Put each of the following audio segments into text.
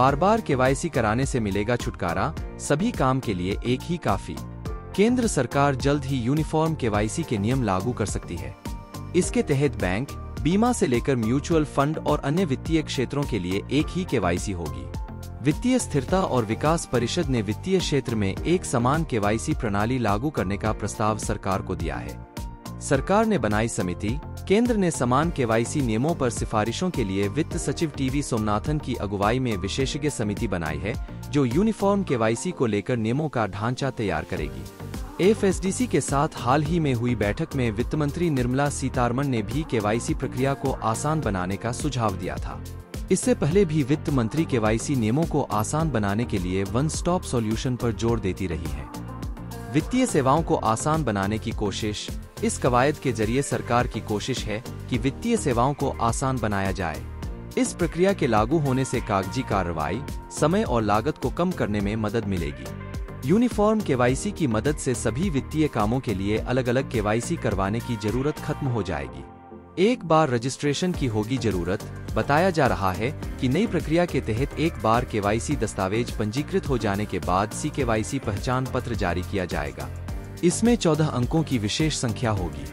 बार बार KYC कराने से मिलेगा छुटकारा, सभी काम के लिए एक ही काफ़ी। केंद्र सरकार जल्द ही यूनिफॉर्म केवाईसी के नियम लागू कर सकती है। इसके तहत बैंक, बीमा से लेकर म्यूचुअल फंड और अन्य वित्तीय क्षेत्रों के लिए एक ही केवाईसी होगी। वित्तीय स्थिरता और विकास परिषद ने वित्तीय क्षेत्र में एक समान केवाईसी प्रणाली लागू करने का प्रस्ताव सरकार को दिया है। सरकार ने बनाई समिति केंद्र ने समान केवाईसी नियमों पर सिफारिशों के लिए वित्त सचिव टीवी सोमनाथन की अगुवाई में विशेषज्ञ समिति बनाई है, जो यूनिफॉर्म केवाईसी को लेकर नियमों का ढांचा तैयार करेगी। एफएसडीसी के साथ हाल ही में हुई बैठक में वित्त मंत्री निर्मला सीतारमण ने भी केवाईसी प्रक्रिया को आसान बनाने का सुझाव दिया था। इससे पहले भी वित्त मंत्री केवाईसी नियमों को आसान बनाने के लिए वन स्टॉप सॉल्यूशन पर ज़ोर देती रही है। वित्तीय सेवाओं को आसान बनाने की कोशिश इस कवायद के ज़रिए सरकार की कोशिश है कि वित्तीय सेवाओं को आसान बनाया जाए। इस प्रक्रिया के लागू होने से कागज़ी कार्रवाई, समय और लागत को कम करने में मदद मिलेगी। यूनिफॉर्म केवाईसी की मदद से सभी वित्तीय कामों के लिए अलग अलग केवाईसी करवाने की ज़रूरत खत्म हो जाएगी। एक बार रजिस्ट्रेशन की होगी ज़रूरत, बताया जा रहा है कि नई प्रक्रिया के तहत एक बार केवाईसी दस्तावेज़ पंजीकृत हो जाने के बाद सी केवाईसी पहचान पत्र जारी किया जाएगा। इसमें चौदह अंकों की विशेष संख्या होगी।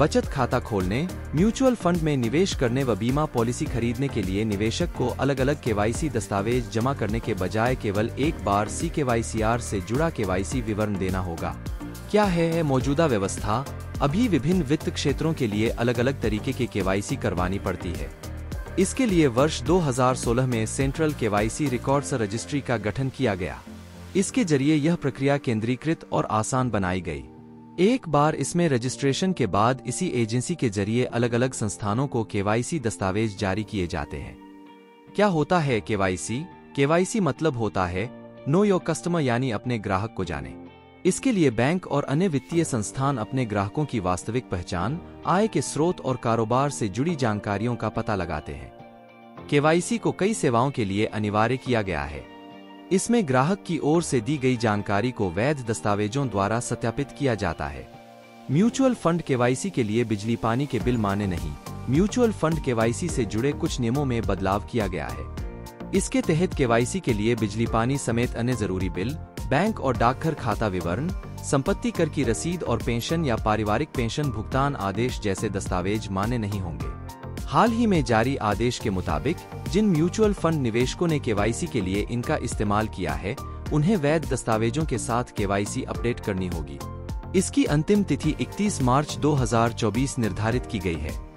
बचत खाता खोलने, म्यूचुअल फंड में निवेश करने व बीमा पॉलिसी खरीदने के लिए निवेशक को अलग अलग केवाईसी दस्तावेज़ जमा करने के बजाय केवल एक बार सी केवाईसीआर से जुड़ा केवाईसी विवरण देना होगा। क्या है मौजूदा व्यवस्था? अभी विभिन्न वित्त क्षेत्रों के लिए अलग अलग तरीके की केवाईसी करवानी पड़ती है। इसके लिए वर्ष 2016 में सेंट्रल केवाईसी रिकॉर्ड्स रजिस्ट्री का गठन किया गया। इसके ज़रिए यह प्रक्रिया केंद्रीकृत और आसान बनाई गई। एक बार इसमें रजिस्ट्रेशन के बाद इसी एजेंसी के ज़रिए अलग अलग संस्थानों को केवाईसी दस्तावेज़ जारी किए जाते हैं। क्या होता है केवाईसी? केवाईसी मतलब होता है, नो योर कस्टमर यानी अपने ग्राहक को जाने। इसके लिए बैंक और अन्य वित्तीय संस्थान अपने ग्राहकों की वास्तविक पहचान, आय के स्रोत और कारोबार से जुड़ी जानकारियों का पता लगाते हैं। केवाईसी को कई सेवाओं के लिए अनिवार्य किया गया है। इसमें ग्राहक की ओर से दी गई जानकारी को वैध दस्तावेजों द्वारा सत्यापित किया जाता है। म्यूचुअल फंड केवाईसी के लिए बिजली पानी के बिल माने नहीं। म्यूचुअल फंड केवाईसी से जुड़े कुछ नियमों में बदलाव किया गया है। इसके तहत केवाईसी के लिए बिजली पानी समेत अन्य ज़रूरी बिल, बैंक और डाकघर खाता विवरण, संपत्ति कर की रसीद और पेंशन या पारिवारिक पेंशन भुगतान आदेश जैसे दस्तावेज़ मान्य नहीं होंगे। हाल ही में जारी आदेश के मुताबिक, जिन म्यूचुअल फंड निवेशकों ने केवाईसी के लिए इनका इस्तेमाल किया है, उन्हें वैध दस्तावेजों के साथ केवाईसी अपडेट करनी होगी। इसकी अंतिम तिथि 31 मार्च 2024 निर्धारित की गई है।